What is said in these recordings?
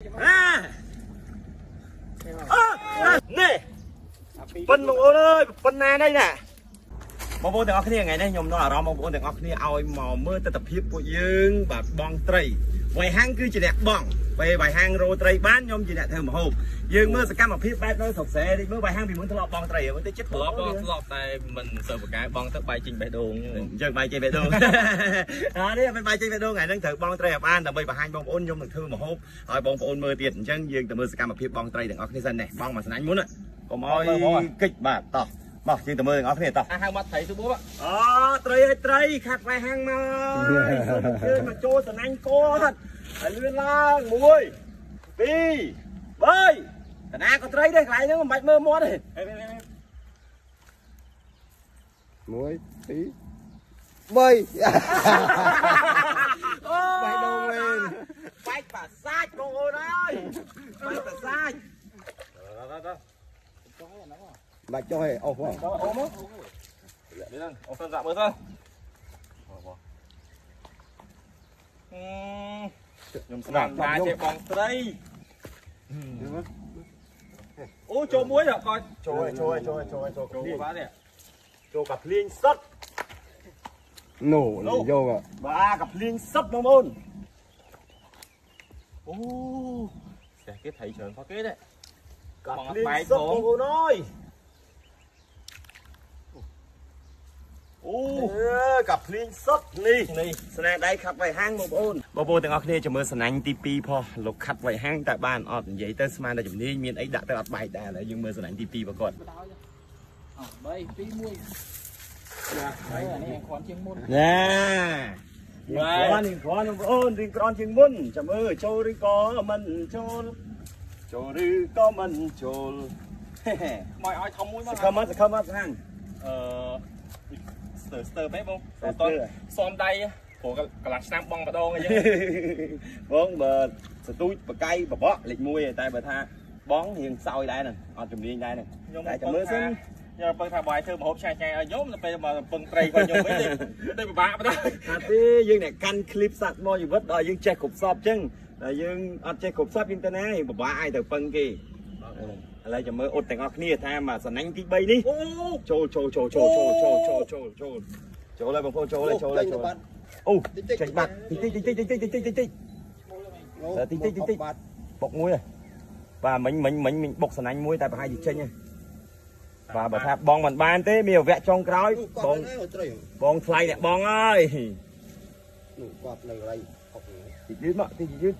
អានេះប៉ុនបងប្អូនអើយប៉ុណ្ណានេះណាបងប្អូនទាំងអស់គ្នាថ្ងៃនេះខ្ញុំនាំអារម្មណ៍បងប្អូនទាំងអស់គ្នាឲ្យមកមើលទស្សនភាពពួកយើងបាទបងត្រី វៃហាំងគឺជាអ្នកបងពេលវៃហាំងរោត្រីបានខ្ញុំជាអ្នកធ្វើម្ហូបយើងមើលសកម្មភាពបែបនៅស្រុកស្រែនេះមើលវៃហាំងពីមុនធ្លាប់បងត្រីមើលទៅចិត្តធ្ធ្លាលាប់ប់បងធ្លាប់តែមិនសើបកែបងទៅបាយចេញបេះដូងអញ្ចឹងអញ្ចឹងបាយចេញបេះដូងអានេះមិនបាយចេញបេះដូងថ្ងៃហ្នឹងត្រូវបងត្រីឲ្យបានដើម្បីបង្ហាញបងប្អូនខ្ញុំនឹងធ្វើម្ហូបឲ្យបងប្អូនមើលទៀតអញ្ចឹងយើងទៅមើលសកម្មភាពបងត្រីទាំងអស់គ្នាសិននេះបងមកស្នាញ់មុនណាកុំឲ្យកិច្ចបាទតោះ មកយើងទៅមើលទាំងអស់គ្នាតោះអាហៅមកត្រីទៅបបអូត្រីឲ្យត្រីខាត់វ៉ៃហាំងមកហើយសូមជើញមកចូលស្នាញ់កទៅហើយលឿនឡើង1 2 3តាណាក៏ត្រីដែរកន្លែងហ្នឹងមិនបាច់មើលមាត់ទេមួយពីរបីអូបេះដូងវិញបែកប្រសាច់បងប្អូនអើយបែកប្រសាច់បាច់ចុះឯអស់ផងអូមកនេះហ្នឹងអូសិនដាក់មើលទៅខ្ញុំស្ដាប់ថាជាបងត្រីអូចូលមួយដល់កោ Lạch cho hề ôm không? Cho ôm á. Đến phân dạng mới thôi. Nhưng mà ba bóng đây. Ô chỗ muối à coi. Trời trời trời trời trời. Chỗ quá đấy. Chỗ gặp liên sắt. Nổ là vô ạ. Ba gặp liên sắt mong ơn. Ô. Sẽ cái thấy trời kết đấy. Gặp liên sắt mong. អូនអើយអូកាភ្លៀងសុតនេះនេះស្នាដៃខាត់វៃហាំងបងប្អូនបងប្អូនទាំងអស់គ្នាចាំមើលស្នាញ់ទី2ផោះលោកខាត់វៃហាំងតើបានអត់និយាយទៅស្មានតែជំនាញមានអីដាក់ទៅអត់បែកដែរឥឡូវយើងមើលស្នាញ់ទី2របស់គាត់3 2 1អានេះគ្រាន់ជាងមុនណាបាទនេះគ្រាន់បងប្អូនរៀងគ្រាន់ជាងមុនចាំមើលចូលឬក៏មិនចូលចូលឬក៏មិនចូលហេហេមកឲ្យធំមួយមកសង្ឃឹមមកសង្ឃឹមមកខាងអឺ ស្ទើស្ទើទេបងអត់តសំដៃព្រោះកន្លះឆ្នាំបងម្ដងអីចឹងបងបើសទូចបកៃបបក់លេខ1តែបើថាបងរៀងសោយដែរហ្នឹងអត់ជំនាញដែរហ្នឹងតែចាំមើលសិនយកបើថាបាយធ្វើមហូបឆ្ងាយឆ្ងាយឲ្យខ្ញុំទៅពេលមកពឹងត្រីគាត់ខ្ញុំវិញទៅពិបាកបណ្ដោះអត់ទេយើងអ្នកកាន់ឃ្លីបសัตว์មកជីវិតដល់យើងចេះគ្រប់សពចឹងតែយើងអត់ចេះគ្រប់សពយើងទៅណាពិបាកឲ្យទៅពឹងគេ ឥឡូវចាំមើលអ៊ុតទាំងអស់គ្នាថាមកសណាញ់ទី3នេះអូចូលចូលចូលចូលចូលចូលចូលចូលចូលចូលហើយបងប្អូនចូលហើយចូលហើយចូលអូចេញបាត់តិចតិចតិចតិចតិចតិចតិចតិចតិចបាត់បុកមួយហ៎បាទមិញមិញមិញមិញបុកសណាញ់មួយតែប្រហែលជាចេញហ៎បាទបើថាបងមិនបានទេមានវគ្គចុងក្រោយបងត្រីបងថ្លៃអ្នកបងអើយនោះគាត់នៅកន្លែងអុកតិចយឺតមកតិចយឺត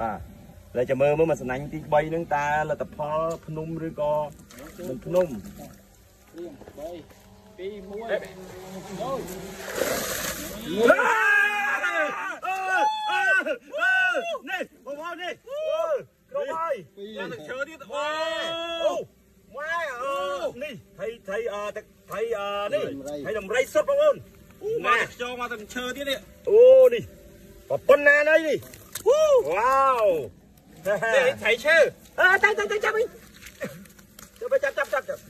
បាទ ហើយចាំមើលមើលមកសណាញ់ទី3ហ្នឹងតើលទ្ធផលភ្នំឬក៏មិនភ្នំរៀង3 2 1ចូលនេះបងប្អូននេះគ្រប់ហើយពីរឡើងទៅជើទៀតម៉ែអូម៉ែអូនេះថៃថៃអឺថៃអឺនេះថៃដំរីសុតបងប្អូនអូមកខ្យងមកទៅឈើទៀតនេះអូនេះប៉ុណ្ណាណៃនេះវ៉ាវ នេះថៃឈើអើចាំចាំចាំវិញចាប់ចាប់ចាប់ចាប់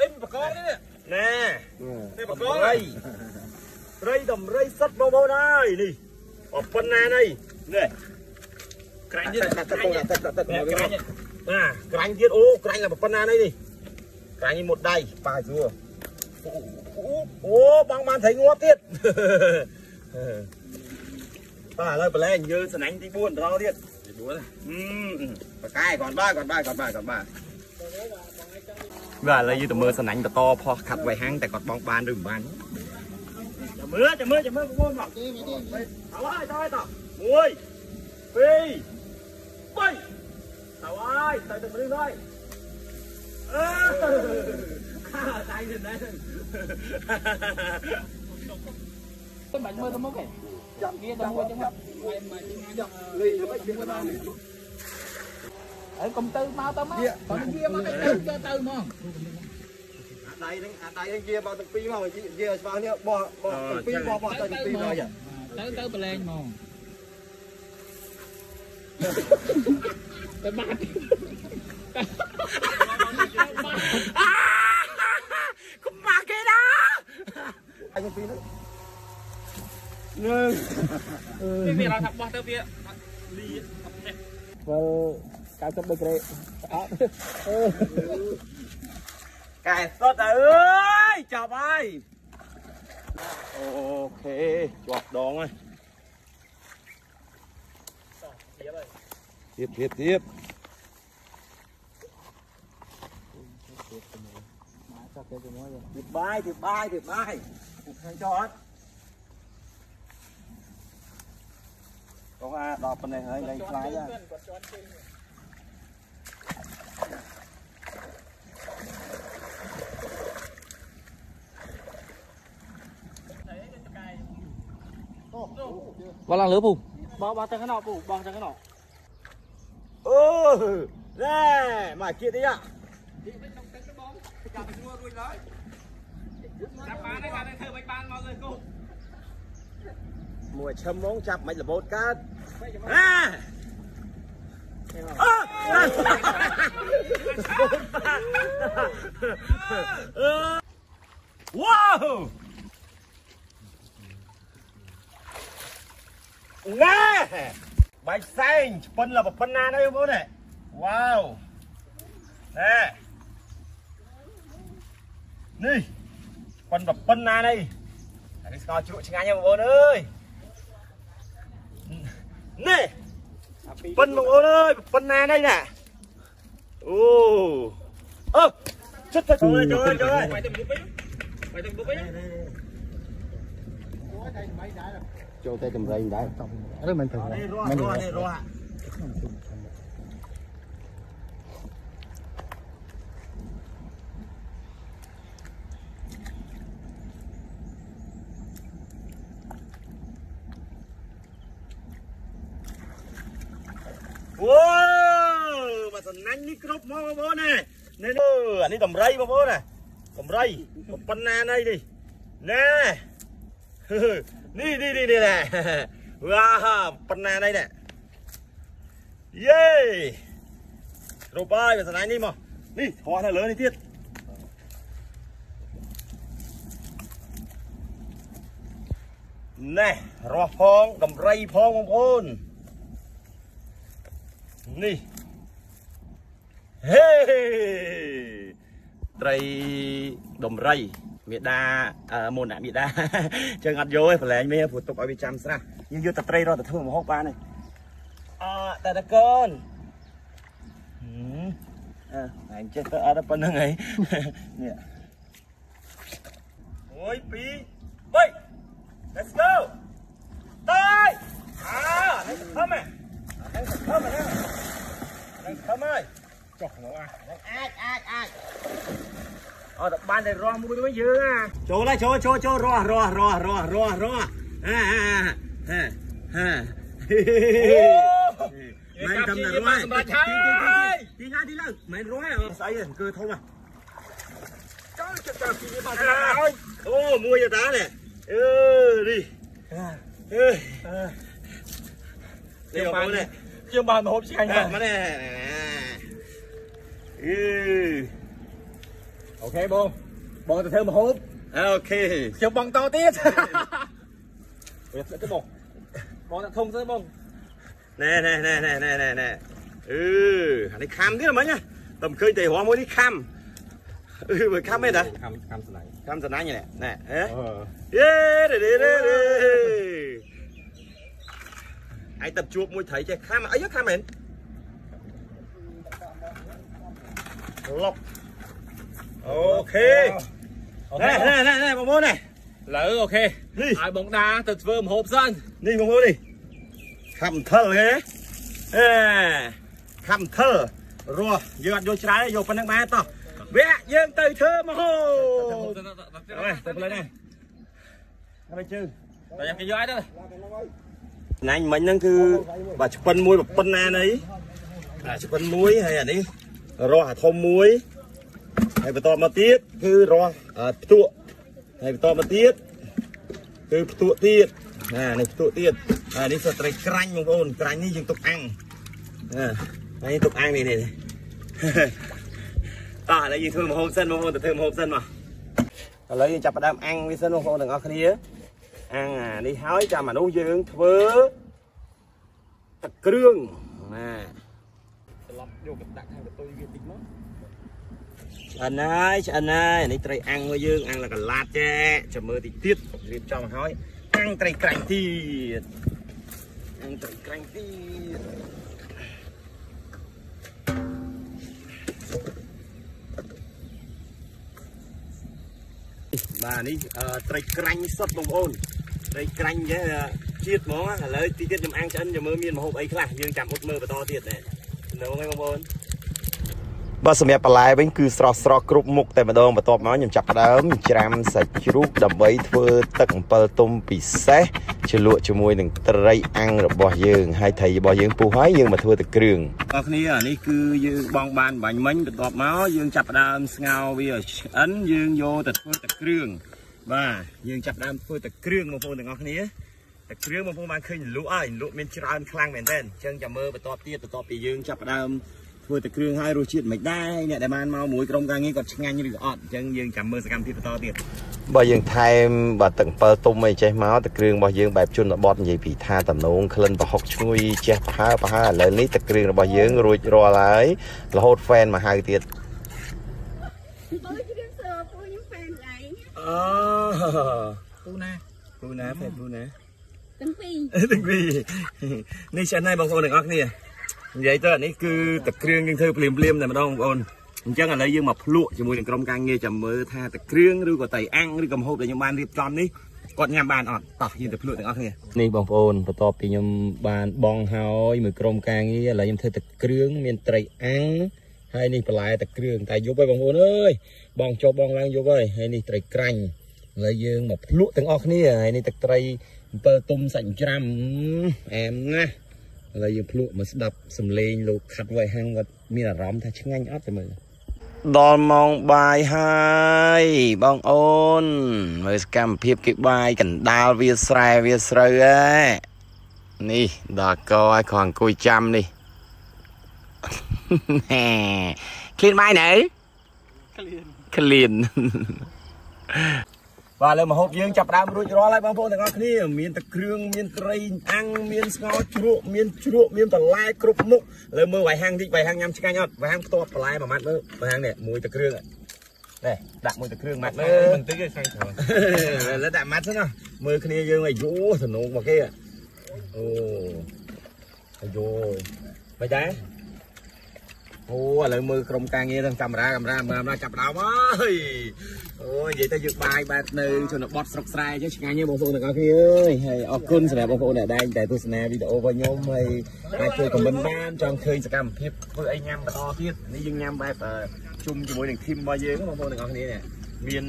អីបកកនេះណែនេះបកកដំរីត្រីដំរីសុតបងប្អូនហើយនេះប៉ុណ្ណាណៃនេះក្រាញ់ទៀតដាក់ទឹកដាក់ទឹកដាក់ទឹកក្រាញ់ណាក្រាញ់ទៀតអូក្រាញ់តែប៉ុណ្ណាណៃនេះក្រាញ់នេះមួយដៃប៉ាស្រួលអូបងបានត្រីងាប់ទៀតបាទឥឡូវប្រឡែងយើងសណាញ់ទី4បន្ត ดูเลยอืมปากกายก่อนบ้าก่อนบ้าก่อนบ้าก่อนบ้าว่าเราอยู่แต่มือสนันแต่ตอพอขับไว้ห้งแต่กอดบองบานด้วยบ้านจะมือจะมือจะมือพวกมันบอกเอาไว้ต่อต่อมวยปีไปเอาไว้ต่อยต่อยมาเรื่อยเออตายถึงได้ต้นแบบมือต้องมองแก่ មកវាមកចឹងយកលីមិនវាបានហើយកុំទៅមកទៅមកបើនិយាយមកទៅទៅទៅហ្មងដៃហ្នឹងអាដៃហ្នឹងជាបោះទាំងពីរមកជាស្វានេះបោះបោះទាំងពីរបោះបោះទៅទាំងពីរមកទៅទៅប្រឡែងហ្មងទៅបាត់កុំមកគេណាអញទាំងពីរហ្នឹង នឹងវាវាថាបោះទៅវា Well, cao cấp được đấy. Đó. Ừ. កែសុតអើយចាប់ហើយអូខេជាប់ដងហើយទៀតទៀតទៀត Mà sao kêu cái mối vậy? ទៀតបាយទៀតបាយទៀតបាយឃើញចុះអត់ ចុះអាដល់ប៉ុណ្ណេះហើយលែងខ្លាចហើយ Bao lần lửa bù? Bao bao chân cái nọ bù, bao chân cái nọ. អឺណែមកគៀតទីអា Chắp bán đấy, bán thơ bánh bán mau rồi cô. មួ យឈឹមហ្មងចាប់មិនរបូតកើតអាអឺវ៉ាវណែបាយផ្សេងស្ពិនលប៉ុណ្ណានេះបងប្អូនវ៉ាវណែនេះស្ពិនប៉ុណ្ណានេះអានេះស្ងោជ្រក់ឆ្ងាញ់ហ៎បងប្អូនអើយ នេះប៉ុនបងប្អូនអើយប៉ុណ្ណានេះណាអូអឺចិត្តទៅចូលចូលចូល Mày tìm bút bích. Mày tìm bút bích. ចូលតែចម្រៃមិនដែរ Rất mình thử. នេះរស់រស់នេះរស់អូមកសំណាញ់នេះគ្រប់មកបងប្អូនណានេះអានេះតម្រៃបងប្អូនណាតម្រៃប៉ុណ្ណាណៃនេះណែនេះនេះនេះនេះណែវ៉ាប៉ុណ្ណាណៃណែយេគ្រប់ហើយវាសំណាញ់នេះមកនេះហោះនៅលើនេះទៀតណែរស់ផងតម្រៃផងបងប្អូ ននេះហេត្រីតម្រៃមេដាអឺមុនអ្នកមេដាចឹងអត់យកទេប្រឡែងមេព្រោះទុកឲ្យវាចាំស្រះយើងយកតែត្រីរត់ទៅធ្វើម្ហូបបានទេអឺតែតកូនហឹមអើអញចេះទៅអត់ប៉ុណ្្នឹងហីនេះ1 2 3 Let's go តើយអើនេះខំហ៎នេះខំហ៎នេះខំហើយ ចុះមកអាអាចអាចអាចអត់បានតែរស់មួយវិញយើងអាចូលហើយចូលចូលចូលរស់រស់រស់រស់រស់រស់ហាហាហាហាមិនកំណត់រស់ទីណាទីឡើងមិនរស់អត់ស្អីទេគឺធំហ៎ចូលចិត្តតាមទីនេះបានហើយអូមួយតានេះអឺនេះអឺនេះបងប្អូននេះ Dương bàn mà hộp xe anh មក mà. នេះ អឺ Ok bông. Bông từ thơ mà hộp. អូខេ Chiều bằng to tiết. Bây giờ cái bông. Bông đã thông tới bông. ណែណែណែណែណែណែណែអឺអានេះខំទៀតមិញណាតែមិនឃើញតែរស់មួយនេះខំអឺមើលខំមែនតា Cam cam sợi này. ខំសំណាញ់នេះណែហេ Ờ. យេរេរេរេរេឯងទៅជួបមួយត្រីចេះខំអីខំមែន ឡប់អូខេ Ok. ណែណែណែណែបងប្អូនណែ Lỡ ok. Đi. Ai bóng đá từ thơ mà hộp dân. នេះបងប្អូននេះខំថលហេអេខំថលរស់យើងអត់យកច្រើនទេយកប៉ុណ្្នឹងបានតោះវគ្គយើងទៅធ្វើមកហូអើយទៅផ្លេនេះហើយជើង Tại em cái dõi đó. ណាញ់មិញហ្នឹងគឺបើឆ្ពិនមួយប៉ុណ្ណានៃអាឆ្ពិនមួយហើយអានេះ រស់អាធំមួយហើយបន្តមកទៀតគឺរស់អាផ្ទក់ហើយបន្តមកទៀតគឺផ្ទក់ទៀតណានេះផ្ទក់ទៀតហើយនេះសត្រីក្រាញ់បងប្អូនក្រាញ់នេះយើងទុកអាំងណាហើយទុកអាំងនេះនេះតោះឥឡូវយើងធ្វើម្ហូបសិនបងប្អូនទៅធ្វើម្ហូបសិនមកឥឡូវយើងចាប់ផ្ដើមអាំងវាសិនបងប្អូនទាំងអស់គ្នាអាំងអានេះហើយចាំអានោះយើងធ្វើទឹកគ្រឿងណាត្រ ឡប់យកកដាក់ខាងកតុយវាតិចមកឆ្អិនហើយឆ្អិនហើយនេះត្រីអាំងរបស់យើងអាំងលកឡាតចេចាំមើលតិចទៀតរៀបចំឲ្យអាំងត្រីក្រាញ់ទៀតអាំងត្រីក្រាញ់ទៀតបាទនេះអឺត្រីក្រាញ់សុទ្ធបងប្អូនត្រីក្រាញ់ចេះជាតិហ្មងឥឡូវទីទៀតខ្ញុំអាំងឆ្អិនចាំមើលមានម្ហូបអីខ្លះយើងចាំអ៊ុតមើលបន្តទៀតណែ នៅហ្នឹងបងប្អូនបាទសម្រាប់បន្លែវិញគឺស្រស់ស្រស់គ្រប់មុខតែម្ដងបន្ទាប់មកខ្ញុំចាប់ផ្ដើមច្រាំសាច់ជ្រូកដើម្បីធ្វើទឹកអំពិលទុំពិសេសជ្រលក់ជាមួយនឹងត្រីអាំងរបស់យើងហើយត្រីរបស់យើងពុះហើយយើងមកធ្វើទឹកគ្រឿងបងប្អូនអានេះគឺយើងបងបានបាញ់មិញបន្ទាប់មកយើងចាប់ផ្ដើមស្ងោរវាឲ្យឆ្អិនយើងយកទៅធ្វើទឹកគ្រឿងបាទយើងចាប់ផ្ដើមធ្វើទឹកគ្រឿងបងប្អូនទាំងអស់គ្នា ទឹកគ្រឿងបងប្អូនបានឃើញលក់ហើយលក់មានច្រើនខ្លាំងមែនទែនអញ្ចឹងចាំមើលបន្តទៀតបន្ទាប់ពីយើងចាប់ផ្ដើមធ្វើទឹកគ្រឿងហើយរសជាតិមិនដែរអ្នកដែលបានមកមួយក្រុមការងារគាត់ឆ្ងាញ់ឬក៏អត់អញ្ចឹងយើងចាំមើលសកម្មភាពបន្តទៀតបើយើងថែមបាទទឹកអំពិលទុំអីចេះមកទឹកគ្រឿងរបស់យើងបែបជនបទនិយាយពីថាតំណងក្លិនប្រហុកឈ្ងុយចេះប្រហើប្រហើឥឡូវនេះទឹកគ្រឿងរបស់យើងរួចរាល់ហើយរហូតហ្វេនមកហៅទៀត Bố chứ cái sơ phu những fan lại អូពូណាពូណាហ្វេនពូណា Từng phi ទាំងពីរនេះឆ្អិនហើយបងប្អូនទាំងអស់គ្នានិយាយទៅនេះគឺទឹកគ្រឿងយើងធ្វើភ្លាមភ្លាមតែម្ដងបងប្អូនអញ្ចឹងឥឡូវយើងមកភ្លក់ជាមួយនឹងក្រុមការងារចាំមើលថាទឹកគ្រឿងឬក៏តៃអាំងឬក៏ម្ហូបដែលខ្ញុំបានរៀបចំនេះគាត់ញ៉ាំបានអត់តោះយើងទៅភ្លក់ទាំងអស់គ្នានេះបងប្អូនបន្ទាប់ពីខ្ញុំបានបងហើយមួយក្រុមការងារឥឡូវខ្ញុំធ្វើទឹកគ្រឿងមានត្រីអាំងហើយនេះបន្លែទឹកគ្រឿងតែយប់ហើយបងប្អូនអើយបងចុះបងឡើងយប់ហើយហើយនេះត្រីក្រាញ់ឥឡូវយើងមកភ្លក់ទាំងអស់គ្នាហើយនេះទឹកត្រី អំពិលទុំសាច់ច្រាំអែមណាស់ឥឡូវយើងភ្លក់មកស្ដាប់សំឡេងលោកខាត់វៃហាំងគាត់មានអារម្មណ៍ថាឆ្ងាញ់អត់តែមើលដល់ម៉ោងបាយហើយបងអូនមើលសកម្មភាពគេបាយកណ្ដាលវាស្រែវាស្រូវហ៎នេះដល់កឲ្យគ្រាន់អង្គុយចាំនេះឃ្លានបាយនៅក្លៀនក្លៀន បាទឥឡូវមកហូបយើងចាប់ផ្ដើមរួចរាល់ហើយបងប្អូនទាំងអស់គ្នាមានទឹកគ្រឿងមានត្រីអាំងមានស្ងោរជ្រក់មានជ្រក់មានបន្លែគ្រប់មុខឥឡូវមើលវ៉ៃហាំងតិចវ៉ៃហាំងញ៉ាំឆ្ងាញ់អត់វ៉ៃហាំងផ្ទាត់បន្លែមួយម៉ាត់មើលវ៉ៃហាំងនេះមួយទឹកគ្រឿងនេះដាក់មួយទឹកគ្រឿងម៉ាត់មើលបន្តិចឯងខាងច្រើនឥឡូវដាក់ម៉ាត់សិនណាមើលគ្នាយើងអាយុសនងមកគេអូអាយុមិនដែរអូឥឡូវមើលក្រុមការងារទាំងកាមេរ៉ាកាមេរ៉ាកាមេរ៉ាចាប់ដើមហើយ អូនិយាយទៅយើងបាយបែបនៅជនបទស្រុកស្រែអញ្ចឹងឆ្ងាញ់ទេបងប្អូនទាំងអស់គ្នាអើយហើយអរគុណសម្រាប់បងប្អូនដែលតែងតែទស្សនាវីដេអូរបស់ខ្ញុំហើយអាចជួយខមមិនបានចង់ឃើញសកម្មភាពធ្វើអីញ៉ាំបន្តទៀតនេះយើងញ៉ាំបែបជុំជាមួយនឹងធីមរបស់យើងបងប្អូនទាំងអស់គ្នានេះមាន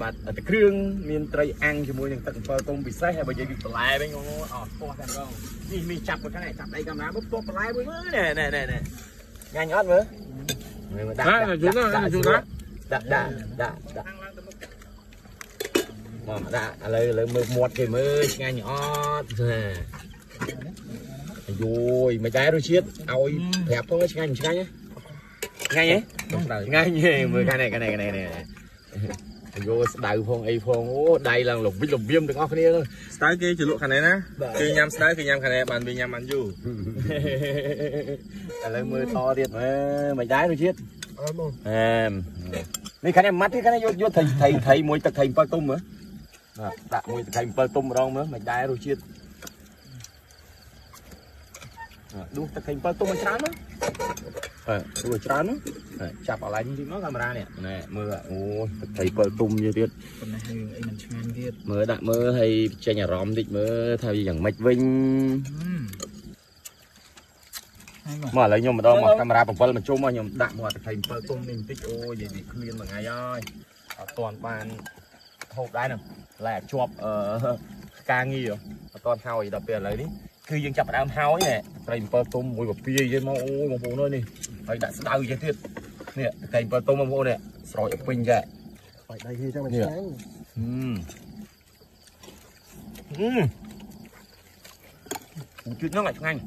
បាទទឹកគ្រឿងមានត្រីអាំងជាមួយនឹងទឹកអំពិលទុំពិសេសហើយបើនិយាយពីបន្លែវិញអូអត់ពោះតែម្ដងនេះមានចាប់ទៅខាងនេះចាប់ដៃកាមេរ៉ាមើលពោះបន្លែមួយមើលណែណែណែណែញ៉ាញ់អត់មើលមើលដាក់ដាក់ដាក់ជូនណាដាក់ដាក់ដាក់ដាក់ មកដាក់ឥឡូវឥឡូវមើលមាត់គេមើលឆ្ងាញ់អត់ណាអាយយមិនដែររសជាតិឲ្យប្រាប់ផងឆ្ងាញ់ឆ្ងាញ់ឆ្ងាញ់ហ៎ឆ្ងាញ់ហ៎មើលខាងនេះខាងនេះខាងនេះនេះអាយស្ដៅផងអីផងអូដៃឡើងលវិចលវៀមទាំងអស់គ្នាហ្នឹងស្ដៅគេជលក់ខាងនេះណាបាទគេញ៉ាំស្ដៅគេញ៉ាំខាងនេះបានវាញ៉ាំបានយូរឥឡូវមើលថទៀតមើលមិនដែររសជាតិអើបងអែមនេះខាងនេះម៉ាត់ទេខាងនេះយកយកថៃថៃថៃមួយទឹកថៃ7ទុំមើលបាទ ដាក់មួយទឹកថៃ7ទុំម្ដងមើលមិនដែររសជាតិបាទដួសទឹកថៃ7ទុំមកច្រើនណាអើដួសច្រើនណាហើយចាប់អនឡាញទីមកកាមេរ៉ានេះណែមើលអូទឹកថៃ7ទុំទៀតទៀតប៉ុណ្ណេះរឿងអីមិនឆ្ងាញ់ទៀតមើលដាក់មើលហើយចេញអារម្មណ៍តិចមើលថាវាយ៉ាងម៉េចវិញហើយមកមកឥឡូវខ្ញុំម្ដងមកកាមេរ៉ា7មកជុំមកខ្ញុំដាក់មកទឹកថៃ7ទុំនេះបន្តិចអូយនិយាយវាគ្លៀនមួយថ្ងៃហើយអត់ទាន់បានហូបដែរហ្នឹង ឡែជាប់អឺការងារអត់ទាន់ហើយដល់ពេលឥឡូវនេះគឺយើងចាប់ផ្ដើមហើយណែត្រី7ទុំមួយកាពីយមកអូយបងប្អូនអើយនេះហើយដាក់ស្ដៅចេះទៀតនេះត្រី7ទុំបងប្អូននេះស្រោចឲ្យពេញចាបាយដៃគ្នាចឹងមិននេះឆ្ងាញ់ហឹមហឹមជឿហ្នឹងឲ្យឆ្ងាញ់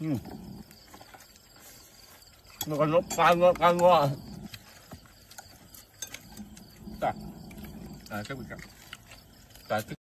ហឹម nó còn lúc cao ngơ cao ngơ តែគេវាកាត់តែ